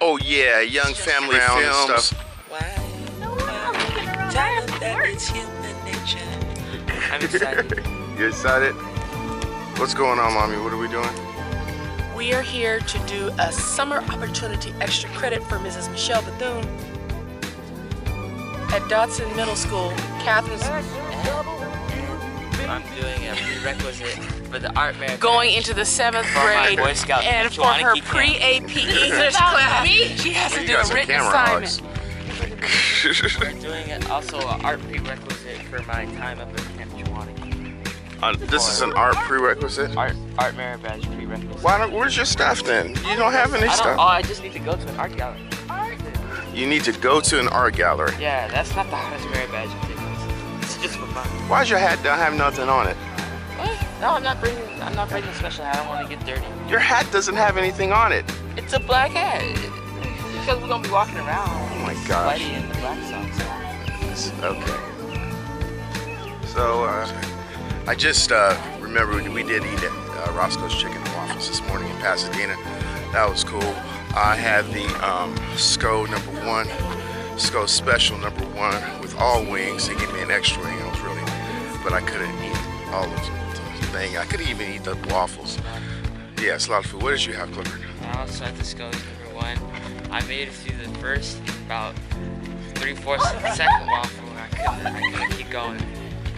Oh yeah, young family Round films. stuff. Why? No, we're not looking around. Tell them that it's human nature. I'm excited. You excited? What's going on, mommy? What are we doing? We are here to do a summer opportunity extra credit for Mrs. Michelle Bethune. At Dodson Middle School, Catherine's I'm doing a prerequisite for the art merit. going into the seventh For grade, Boy Scout and for her pre-AP English class, she has to do a written camera assignment. hogs. I'm doing it also an art prerequisite for my time up at Camp Chewani. Uh, this is an art prerequisite. Art art merit badge prerequisite. Why don't? Where's your stuff then? You don't have any I don't. Oh. I just need to go to an art gallery. You need to go to an art gallery. Yeah, that's not the hardest merit badge Why's your hat don't have nothing on it? No, I'm not bringing. I'm not bringing a special hat. I don't want to get dirty. Your hat doesn't have anything on it. It's a black hat. Because we're gonna be walking around. Oh my gosh. Whitey in the black socks. Okay. So, uh, I just uh, remember we- we did eat at uh, Roscoe's Chicken and Waffles this morning in Pasadena. That was cool. I had the um, SCO number one, SCO special number one with all wings. They gave me an extra wing. It was really, but I couldn't eat all of the thing. I couldn't even eat the waffles. Yeah, it's a lot of food. What did you have, Clifford? I also had the go number one. I made it through the first about three fourths of the second waffle. I couldn't, I couldn't keep going.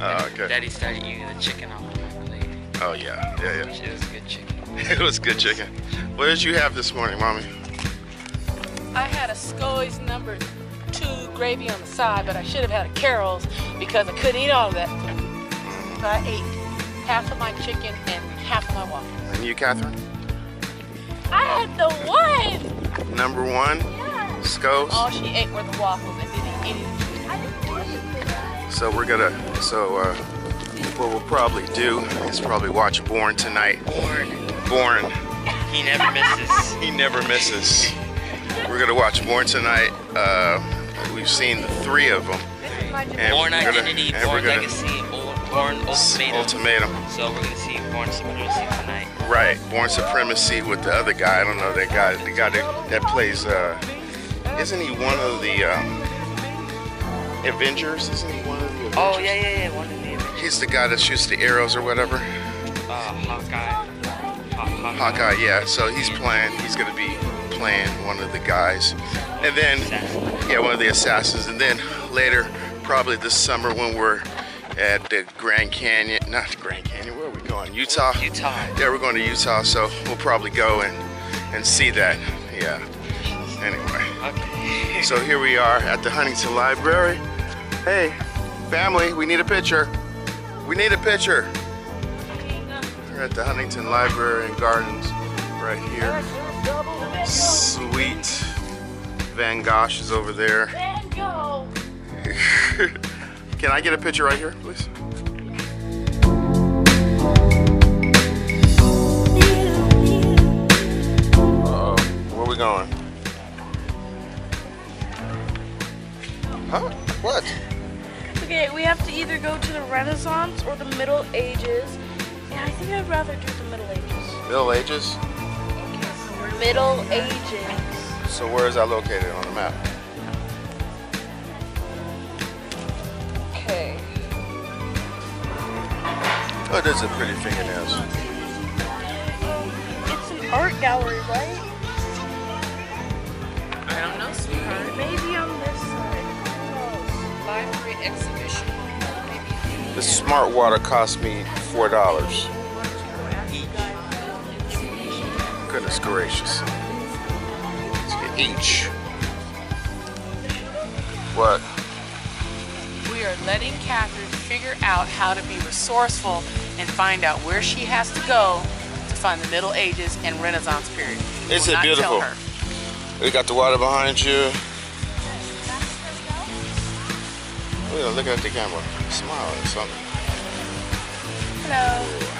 Oh, okay. Daddy started eating the chicken off my plate. Oh yeah, yeah, yeah. It was good chicken. it was good chicken. What did you have this morning, mommy? I had a Scully's number two gravy on the side, but I should have had a Carol's because I couldn't eat all of that. So I ate half of my chicken and half of my waffles. And you, Catherine? I had the one. Number one, Yes. SCOs. All she ate were the waffles and didn't eat any. I didn't So we're gonna, so uh, what we'll probably do is probably watch Bourne tonight. Bourne. Bourne, He never misses. he never misses. We're gonna watch Bourne tonight. Uh, we've seen the three of them. And Bourne we're gonna- Identity, and Bourne we're gonna- Legacy, Bourne, Ultimatum. Ultimatum. So we're gonna see Bourne Supremacy tonight. Right, Bourne Supremacy with the other guy. I don't know that guy. The guy that, that plays. Uh, isn't he one of the um, Avengers? Isn't he one of the Avengers? Oh yeah, yeah, yeah. One of the Avengers. He's the guy that shoots the arrows or whatever. Uh, Hawkeye. Hawkeye. Hawkeye, yeah. So he's playing. He's gonna be playing one of the guys, and then yeah, one of the assassins. And then later, probably this summer when we're at the Grand Canyon, not the Grand Canyon. Where are we going? Utah. Utah. Yeah, we're going to Utah, so we'll probably go and and see that. Yeah. Anyway, Okay. so here we are at the Huntington Library. Hey, family, we need a picture. We need a picture. We're at the Huntington Library and Gardens right here. Sweet. Van Gogh is over there. Can I get a picture right here, please? Uh-oh. Where are we going? Huh? What? Okay, we have to either go to the Renaissance or the Middle Ages. And I think I'd rather do the Middle Ages. Middle Ages? Middle Ages. So where is that located on the map? Okay. Oh, those are pretty fingernails. It's an art gallery, right? I don't know, sweetheart. Maybe on this side. Library exhibition. Maybe. The smart water cost me four dollars. Goodness gracious. Each. What? We are letting Catherine figure out how to be resourceful and find out where she has to go to find the Middle Ages and Renaissance period. We Isn't it beautiful? We got the water behind you. Oh, yeah, look at the camera. Smile or something. Hello.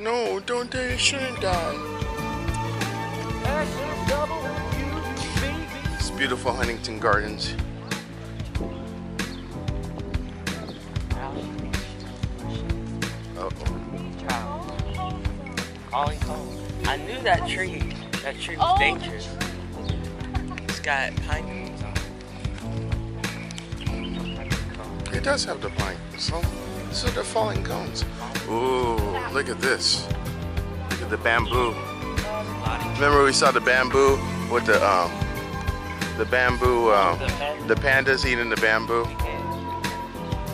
No, don't they shouldn't die. It's beautiful Huntington Gardens. Uh-oh. Calling home. I knew that tree. That tree was oh, dangerous. It's got pine cones on it. It does have the pine. So, so they're falling cones. Ooh, look at this. Look at the bamboo. Remember we saw the bamboo with the um, the bamboo, um, the pandas eating the bamboo.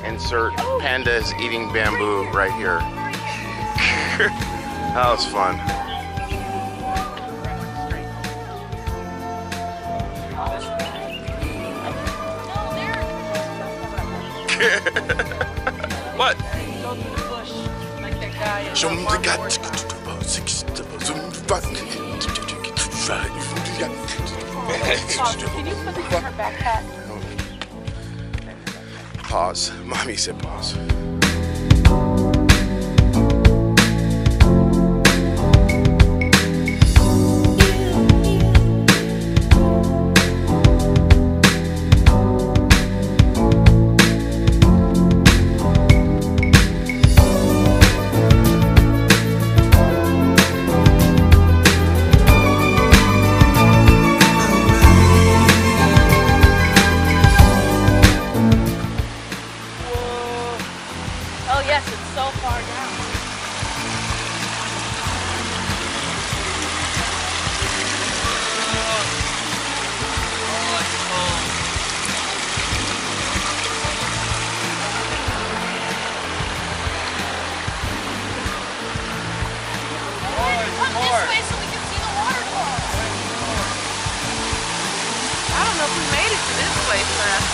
Insert pandas eating bamboo right here. that was fun. What? Pause. Mommy said pause.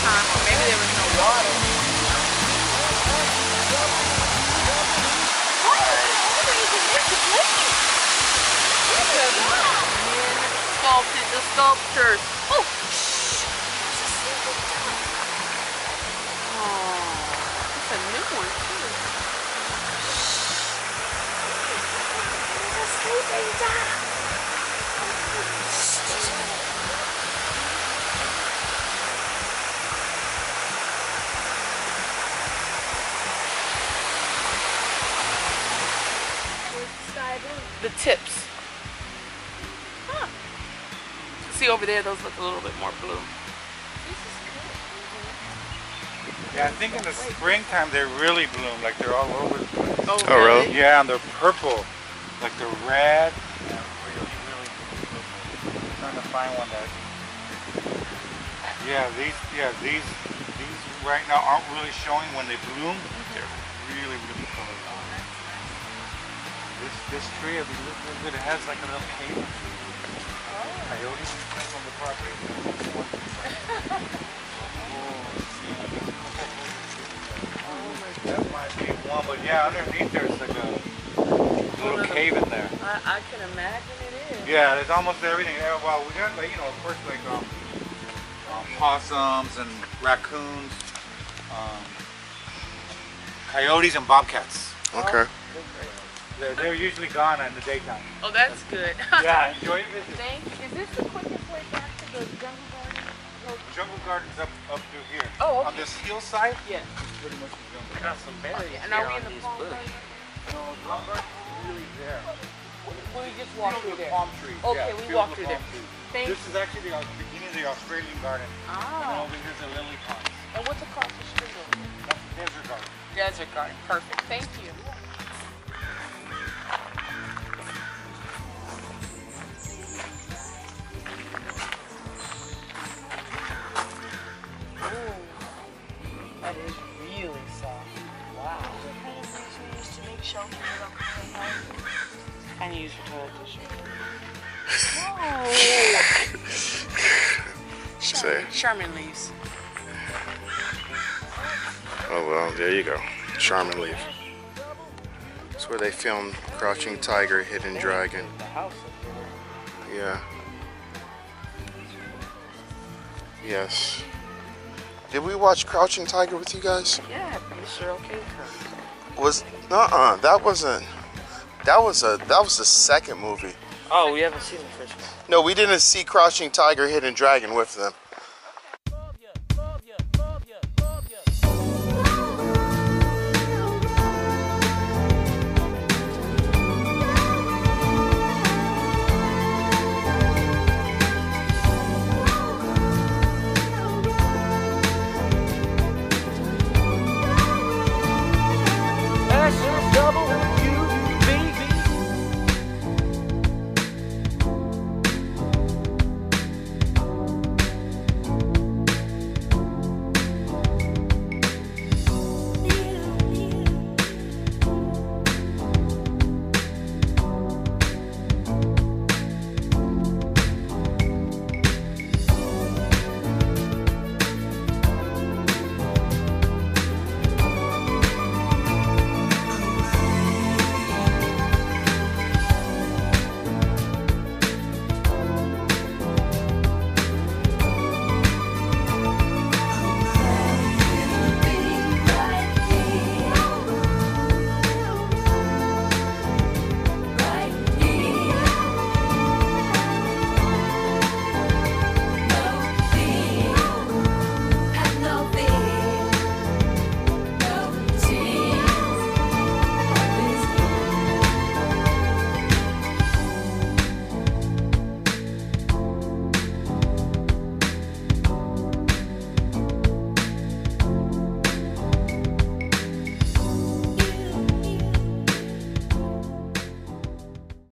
Time, or maybe there was no water. Sculpted the sculptures. Oh, The tips. See over there, those look a little bit more blue. Yeah, I think in the springtime they really bloom, like they're all over the place. Oh, Oh, really? Yeah, and they're purple, like they're red. Yeah, really, really beautiful. I'm trying to find one that. Yeah, these, yeah, these, these right now aren't really showing when they bloom. This, this tree, if you look a little bit, it has like a little cave. Coyotes live on the property. Oh, that might be one, but yeah, underneath there's like a little cave in there. I, I can imagine it is. Yeah, there's almost everything. Yeah, well, we got like you know, of course, like um, um possums and raccoons, um, coyotes and bobcats. Okay. They're, they're usually gone in the daytime. Oh, that's good. Yeah, enjoy your visit. Thank you. Is this the quickest way back to the jungle garden? Jungle Garden's up up through here. Oh, okay. On this hillside, Yeah. it's pretty much the jungle. Got some berries And here are we on in the these palm bushes. garden? No, Jungle Garden's really there. We just You walk through the there. palm trees. Okay, yeah, we field walk of through palm there. trees. Thank This is actually the beginning of the Australian garden. Ah. And over here's the lily pond. And what's across the street over there? That's the desert garden. Desert garden. Perfect. Thank you. Of use your toilet tissue. Charmin leaves. Oh well, there you go. Charmin Leaf. That's where they filmed Crouching Tiger, Hidden Dragon. Yeah. Yes. Did we watch Crouching Tiger with you guys? Yeah, Mr. Okay. Was uh-uh, that wasn't. That was a that was the second movie. Oh, we haven't seen the first one. No, we didn't see Crouching Tiger, Hidden Dragon with them.